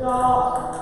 家。